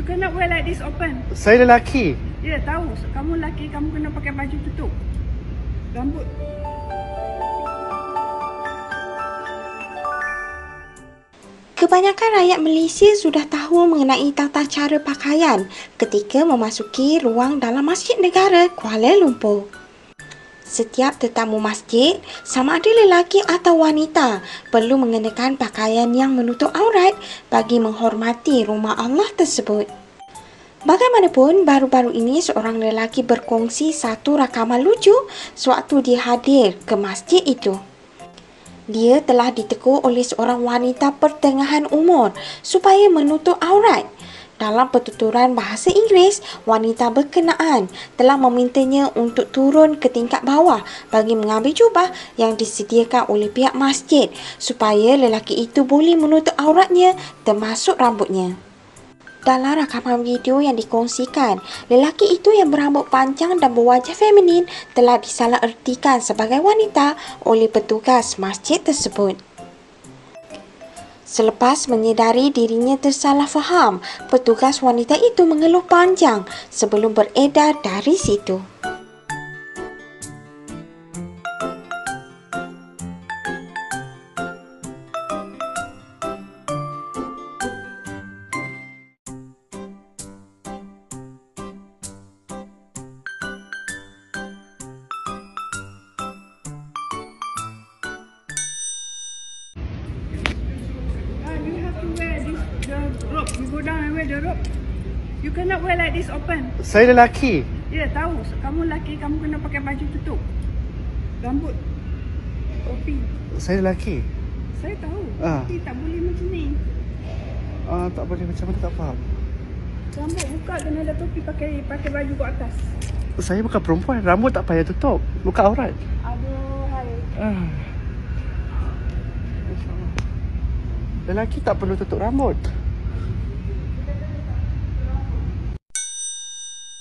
You cannot wear like this open. Saya lelaki. Ya, yeah, tahu. Kamu lelaki, kamu kena pakai baju tutup. Rambut. Kebanyakan rakyat Malaysia sudah tahu mengenai tata cara pakaian ketika memasuki ruang dalam Masjid Negara Kuala Lumpur. Setiap tetamu masjid, sama ada lelaki atau wanita, perlu mengenakan pakaian yang menutup aurat bagi menghormati rumah Allah tersebut. Bagaimanapun, baru-baru ini seorang lelaki berkongsi satu rakaman lucu sewaktu dia hadir ke masjid itu. Dia telah ditegur oleh seorang wanita pertengahan umur supaya menutup aurat. Dalam pertuturan bahasa Inggeris, wanita berkenaan telah memintanya untuk turun ke tingkat bawah bagi mengambil jubah yang disediakan oleh pihak masjid supaya lelaki itu boleh menutup auratnya termasuk rambutnya. Dalam rakaman video yang dikongsikan, lelaki itu yang berambut panjang dan berwajah feminin telah disalahertikan sebagai wanita oleh petugas masjid tersebut. Selepas menyedari dirinya tersalah faham, petugas wanita itu mengeluh panjang sebelum beredar dari situ. Wear the robe. You cannot wear like this open. Saya lelaki. Ya, yeah, tahu. Kamu lelaki, kamu kena pakai baju tutup. Rambut. Topi. Saya lelaki. Saya tahu. Ah. Tapi tak boleh macam ni. Ah, tak boleh macam mana tak faham. Rambut buka kena ada topi pakai pakai baju kat atas. Saya bukan perempuan. Rambut tak payah tutup. Buka aurat. Aduh, hai. Ah. Lelaki tak perlu tutup rambut.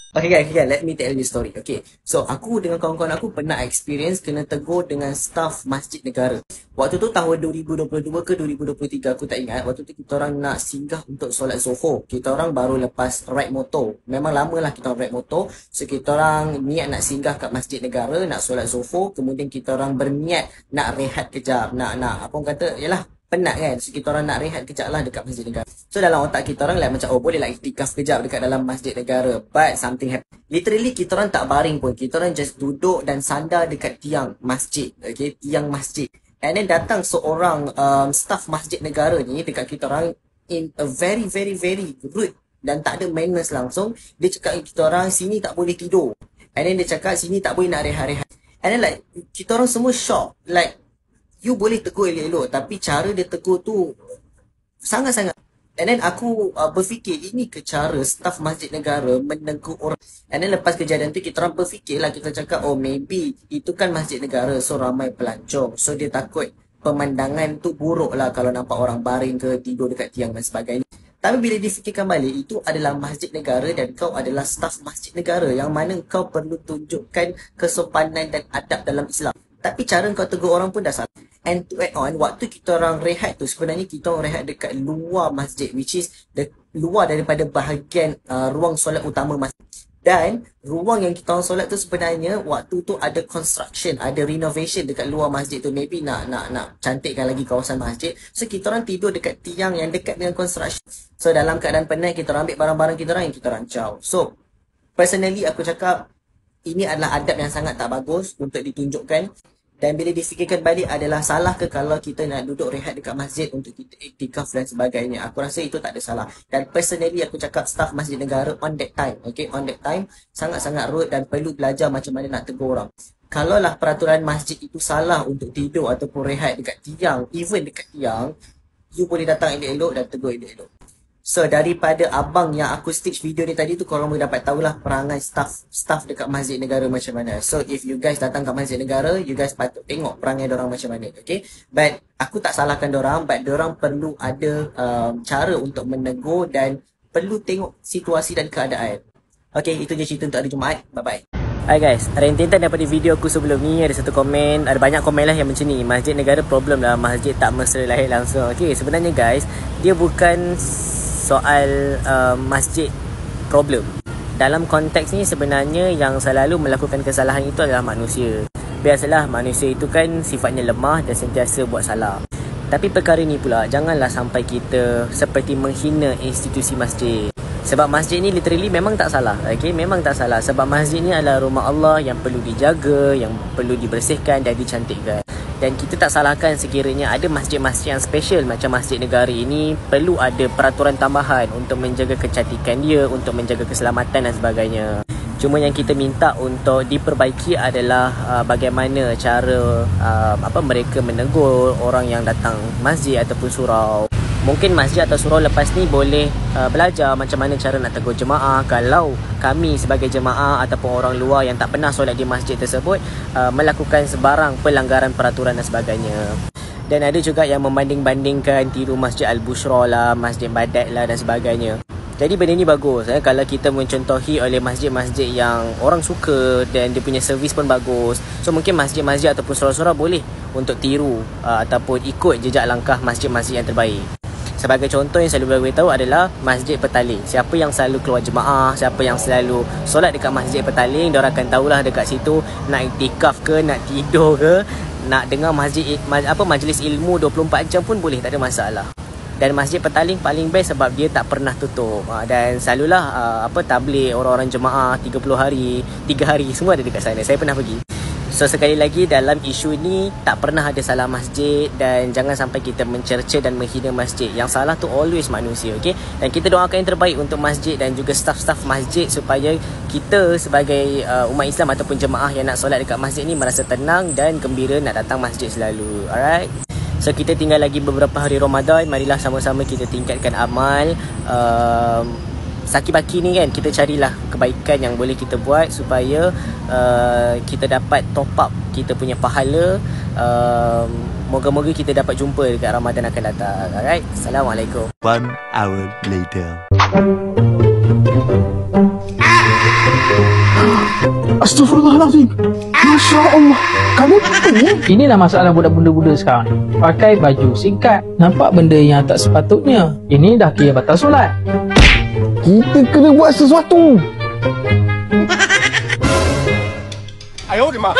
Okay guys, okay, let me tell you story. Okay, so aku dengan kawan-kawan aku pernah experience kena tegur dengan staff Masjid Negara. Waktu tu tahun 2022 ke 2023 aku tak ingat. Waktu tu kita orang nak singgah untuk solat Zuhur. Kita orang baru lepas ride motor. Memang lama lah kita orang ride motor. So kita orang niat nak singgah kat Masjid Negara, nak solat Zuhur. Kemudian kita orang berniat nak rehat kejap. Nak, nak, apa orang kata, yalah penat kan? So kita orang nak rehat kejap lah dekat masjid negara. So dalam otak kita orang like macam oh boleh lah iktikaf kejap dekat dalam masjid negara. But something happen literally kita orang tak baring pun. Kita orang just duduk dan sandar dekat tiang masjid okay? Tiang masjid. And then datang seorang um, staff masjid negara ni dekat kita orang in a very very very rude dan tak ada manners langsung. Dia cakap kita orang sini tak boleh tidur. And then dia cakap sini tak boleh nak rehat-rehat. And then like kita orang semua shock. Like you boleh tegur elok-elok tapi cara dia tegur tu sangat-sangat. And then aku uh, berfikir ini ke cara staf masjid negara menegur orang? And then lepas kejadian tu kita orang berfikirlah kita cakap oh maybe itu kan masjid negara so ramai pelancong. So dia takut pemandangan tu buruk lah kalau nampak orang baring ke tidur dekat tiang dan sebagainya. Tapi bila difikirkan balik itu adalah masjid negara dan kau adalah staf masjid negara yang mana kau perlu tunjukkan kesopanan dan adab dalam Islam tapi cara kau tegur orang pun dah salah. And to add on, waktu kita orang rehat tu sebenarnya kita orang rehat dekat luar masjid which is the, luar daripada bahagian uh, ruang solat utama masjid. Dan ruang yang kita orang solat tu sebenarnya waktu tu ada construction, ada renovation dekat luar masjid tu. Maybe nak nak nak cantikkan lagi kawasan masjid. So kita orang tidur dekat tiang yang dekat dengan construction. So dalam keadaan penat kita orang ambil barang-barang kita orang yang kita rancau. So personally aku cakap ini adalah adab yang sangat tak bagus untuk ditunjukkan. Dan bila difikirkan balik adalah salah ke kalau kita nak duduk rehat dekat masjid untuk kita iktikaf dan sebagainya. Aku rasa itu tak ada salah. Dan personally aku cakap staff masjid negara on that time okay? On that time sangat-sangat rude dan perlu belajar macam mana nak tegur orang. Kalaulah peraturan masjid itu salah untuk tidur ataupun rehat dekat tiang even dekat tiang you boleh datang elok-elok dan tegur elok-elok So daripada abang yang aku stitch video ni tadi tu korang boleh dapat tahulah perangai staff staff dekat Masjid Negara macam mana. So if you guys datang ke Masjid Negara, you guys patut tengok perangai orang macam mana, okay? But aku tak salahkan orang, but orang perlu ada um, cara untuk menegur dan perlu tengok situasi dan keadaan. Okay, itu je cerita untuk hari Jumaat. Bye-bye. Hai guys, ada yang tintan daripada video aku sebelum ni Ada satu komen, ada banyak komen lah yang macam ni Masjid negara problem lah, masjid tak mesra lahir langsung Okay, sebenarnya guys Dia bukan soal uh, masjid problem. Dalam konteks ni sebenarnya yang selalu melakukan kesalahan itu adalah manusia. Biasalah manusia itu kan sifatnya lemah dan sentiasa buat salah. Tapi perkara ni pula janganlah sampai kita seperti menghina institusi masjid. Sebab masjid ni literally memang tak salah. Okay? Memang tak salah. Sebab masjid ni adalah rumah Allah yang perlu dijaga, yang perlu dibersihkan dan dicantikkan. Dan kita tak salahkan sekiranya ada masjid-masjid yang special macam masjid negara ini perlu ada peraturan tambahan untuk menjaga kecantikan dia, untuk menjaga keselamatan dan sebagainya. Cuma yang kita minta untuk diperbaiki adalah uh, bagaimana cara uh, apa mereka menegur orang yang datang masjid ataupun surau. Mungkin masjid atau surau lepas ni boleh uh, belajar macam mana cara nak tegur jemaah kalau kami sebagai jemaah ataupun orang luar yang tak pernah solat di masjid tersebut uh, melakukan sebarang pelanggaran peraturan dan sebagainya. Dan ada juga yang membanding-bandingkan tiru Masjid Al-Bushra lah, Masjid Badat lah dan sebagainya. Jadi benda ni bagus eh kalau kita mencontohi oleh masjid-masjid yang orang suka dan dia punya servis pun bagus. So mungkin masjid-masjid ataupun surau-surau boleh untuk tiru uh, ataupun ikut jejak langkah masjid-masjid yang terbaik. Sebagai contoh yang selalu bagi tahu adalah Masjid Petaling. Siapa yang selalu keluar jemaah, siapa yang selalu solat dekat Masjid Petaling, dia akan tahulah dekat situ nak iktikaf ke, nak tidur ke, nak dengar masjid apa majlis ilmu 24 jam pun boleh, tak ada masalah. Dan Masjid Petaling paling best sebab dia tak pernah tutup. Ha, dan selalulah uh, apa tabligh orang-orang jemaah 30 hari, 3 hari semua ada dekat sana. Saya pernah pergi. So sekali lagi dalam isu ni tak pernah ada salah masjid dan jangan sampai kita mencerca dan menghina masjid. Yang salah tu always manusia, okey? Dan kita doakan yang terbaik untuk masjid dan juga staff-staff masjid supaya kita sebagai uh, umat Islam ataupun jemaah yang nak solat dekat masjid ni merasa tenang dan gembira nak datang masjid selalu. Alright? So kita tinggal lagi beberapa hari Ramadan, marilah sama-sama kita tingkatkan amal. Um, Saki-baki ni kan kita carilah kebaikan yang boleh kita buat supaya uh, kita dapat top up kita punya pahala uh, moga-moga kita dapat jumpa dekat Ramadan akan datang alright assalamualaikum one hour later Astaghfirullahaladzim Masya Allah Kamu ni Inilah masalah budak-budak sekarang ni. Pakai baju singkat. Nampak benda yang tak sepatutnya. Ini dah kira batal solat. Kita kena buat sesuatu 哎呦我的妈！